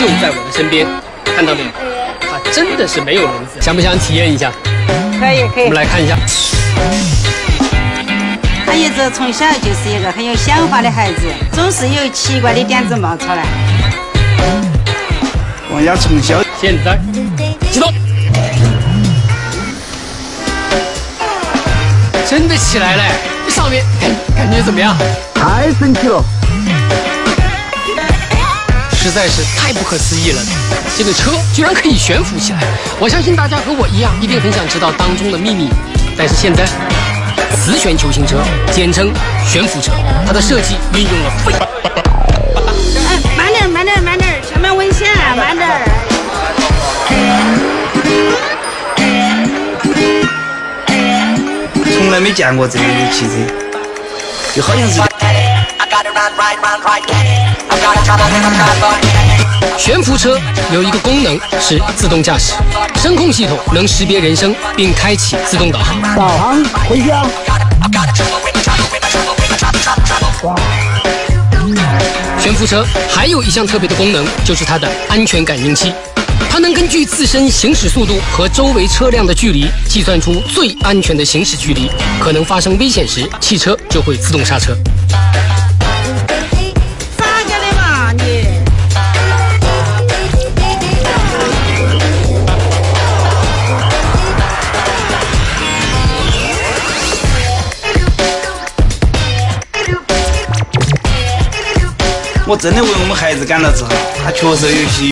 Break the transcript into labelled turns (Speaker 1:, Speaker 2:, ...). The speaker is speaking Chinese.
Speaker 1: 就在我的身边，看到没有？它真的是没有轮子，想不想体验一下？
Speaker 2: 可以可以。
Speaker 1: 我们来看一下。
Speaker 2: 他一直从小就是一个很有想法的孩子，总是有奇怪的点子冒出来。
Speaker 3: 王家从小
Speaker 1: 现在启动，真的起来了，上面感感觉怎么样？
Speaker 3: 太神奇了，
Speaker 1: 实在是太不可思议了！这个车居然可以悬浮起来，我相信大家和我一样，一定很想知道当中的秘密。但是现在，磁悬球形车，简称悬浮车，它的设计运用了非。
Speaker 2: 哎，慢点慢点慢点前面危险，慢点
Speaker 3: 从来没见过这样的汽车，就好像是。
Speaker 1: 悬浮车有一个功能是自动驾驶，声控系统能识别人声并开启自动导航。
Speaker 3: 导航回家。
Speaker 1: 悬浮车还有一项特别的功能，就是它的安全感应器。它能根据自身行驶速度和周围车辆的距离，计算出最安全的行驶距离。可能发生危险时，汽车就会自动刹车。
Speaker 3: 我真的为我们孩子感到自豪，他确实有些。